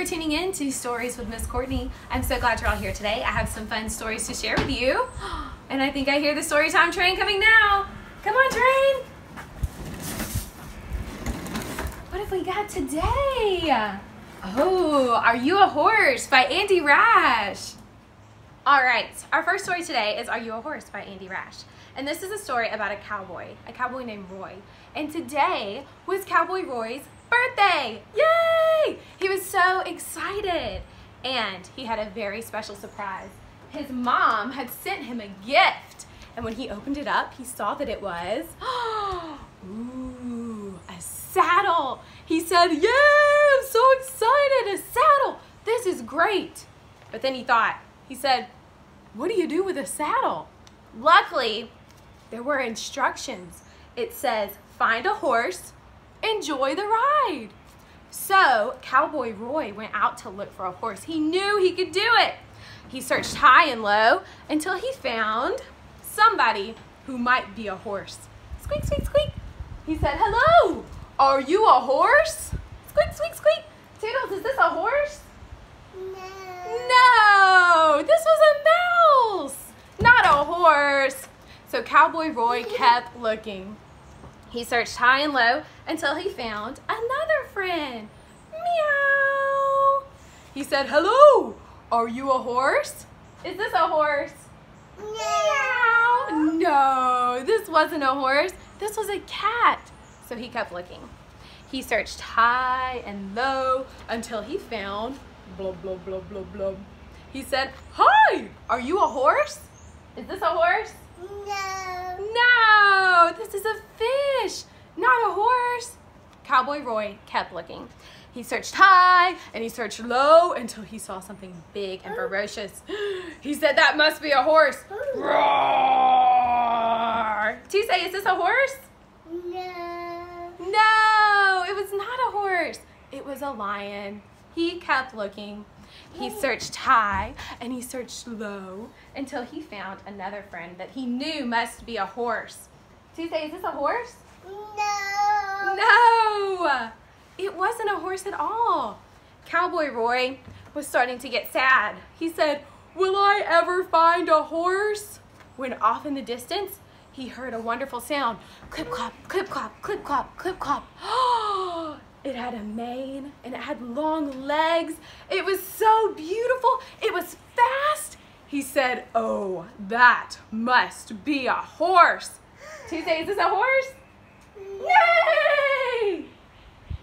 for tuning in to Stories with Miss Courtney. I'm so glad you're all here today. I have some fun stories to share with you. And I think I hear the story time train coming now. Come on, train. What have we got today? Oh, Are You a Horse by Andy Rash. All right, our first story today is Are You a Horse by Andy Rash. And this is a story about a cowboy, a cowboy named Roy. And today was Cowboy Roy's birthday. Yay! Was so excited. And he had a very special surprise. His mom had sent him a gift. And when he opened it up, he saw that it was, ooh, a saddle. He said, yeah, I'm so excited, a saddle. This is great. But then he thought, he said, what do you do with a saddle? Luckily, there were instructions. It says, find a horse, enjoy the ride. So Cowboy Roy went out to look for a horse. He knew he could do it. He searched high and low until he found somebody who might be a horse. Squeak, squeak, squeak. He said, hello, are you a horse? Squeak, squeak, squeak. Toodles, is this a horse? No. No, this was a mouse, not a horse. So Cowboy Roy kept looking. He searched high and low until he found another friend. Meow. He said, hello, are you a horse? Is this a horse? Meow. No, this wasn't a horse. This was a cat. So he kept looking. He searched high and low until he found blub, blub, blub, blub, blub. He said, hi, are you a horse? Is this a horse? No. No, Oh, this is a fish, not a horse. Cowboy Roy kept looking. He searched high and he searched low until he saw something big and ferocious. He said, that must be a horse. Roar! Tuesday, is this a horse? No. No, it was not a horse. It was a lion. He kept looking. He searched high and he searched low until he found another friend that he knew must be a horse. Tuesday, is this a horse? No. No, it wasn't a horse at all. Cowboy Roy was starting to get sad. He said, Will I ever find a horse? When off in the distance, he heard a wonderful sound. Clip clop, clip clop, clip clop, clip clop. It had a mane and it had long legs. It was so beautiful. It was fast. He said, Oh, that must be a horse. Tuesday, is a horse? Yay!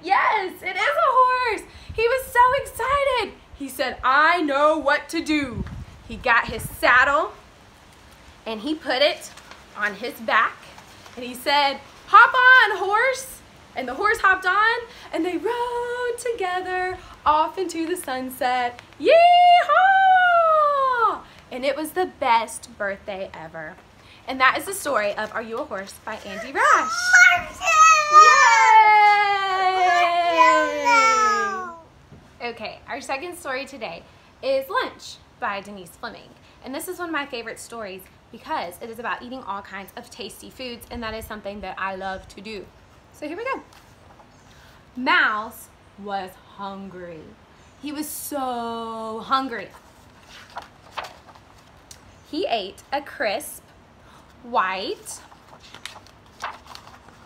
Yes, it is a horse. He was so excited. He said, I know what to do. He got his saddle and he put it on his back and he said, Hop on, horse. And the horse hopped on and they rode together off into the sunset. Yeehaw! And it was the best birthday ever. And that is the story of Are You a Horse by Andy Rash. Yay! Okay, our second story today is Lunch by Denise Fleming. And this is one of my favorite stories because it is about eating all kinds of tasty foods and that is something that I love to do. So here we go. Mouse was hungry. He was so hungry. He ate a crisp white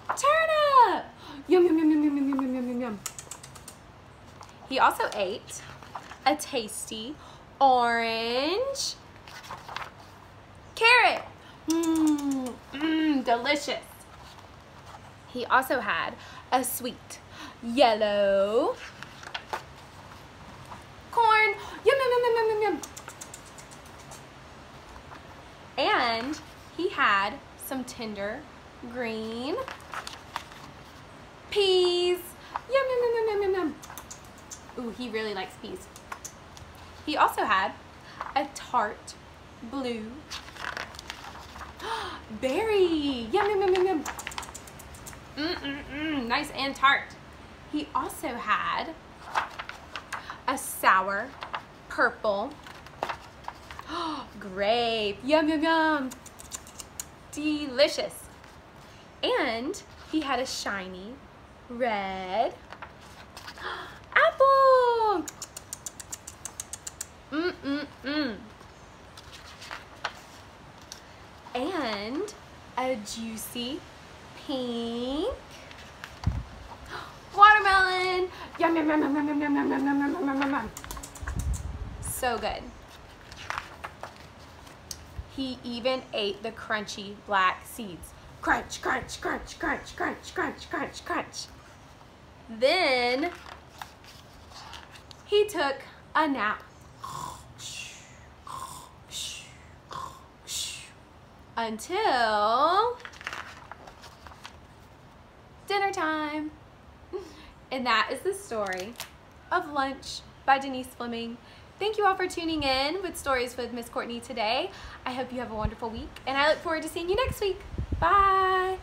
turnip. Yum, yum, yum, yum, yum, yum, yum, yum, yum, yum. He also ate a tasty orange carrot. Mmm, mmm, delicious. He also had a sweet yellow corn. Yum, yum, yum, yum, yum, yum. And he had some tender green peas. Yum, yum, yum, yum, yum, yum. Ooh, he really likes peas. He also had a tart blue berry. Yum, yum, yum, yum, yum. Mm, mm, mm, nice and tart. He also had a sour purple grape. Yum, yum, yum. Delicious. And he had a shiny red apple. Mm-mm-mm. And a juicy pink watermelon. Yum, yum, yum, yum, yum, yum, yum, yum, yum, yum, yum, yum, yum. So good. He even ate the crunchy black seeds. Crunch, crunch, crunch, crunch, crunch, crunch, crunch, crunch. Then he took a nap. Until dinner time. And that is the story of Lunch by Denise Fleming. Thank you all for tuning in with Stories with Miss Courtney today. I hope you have a wonderful week, and I look forward to seeing you next week. Bye.